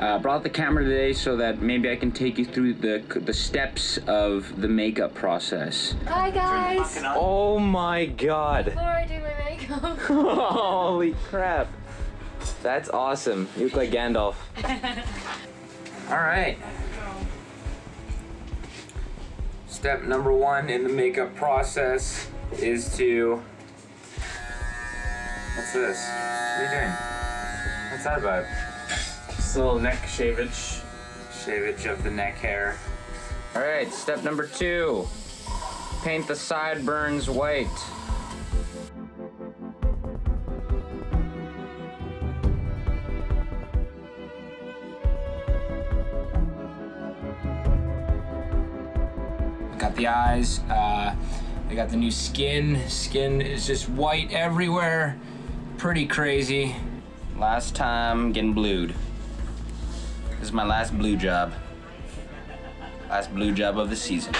Uh, brought the camera today so that maybe I can take you through the the steps of the makeup process. Hi guys! Oh my god. Before I do my makeup. Holy crap. That's awesome. You look like Gandalf. All right. Step number one in the makeup process is to. What's this? What are you doing? What's that about? A little neck shavage. Shavage of the neck hair. All right, step number two. Paint the sideburns white. Got the eyes. Uh, I got the new skin. Skin is just white everywhere. Pretty crazy. Last time getting blued. This is my last blue job. Last blue job of the season.